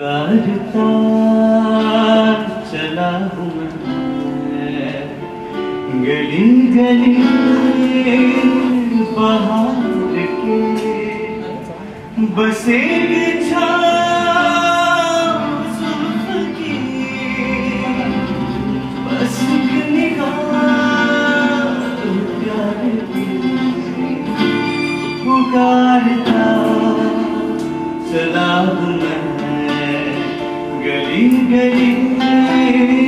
करता चला हूँ। गली गली बाहर के बस चला हूँ मैं गली गली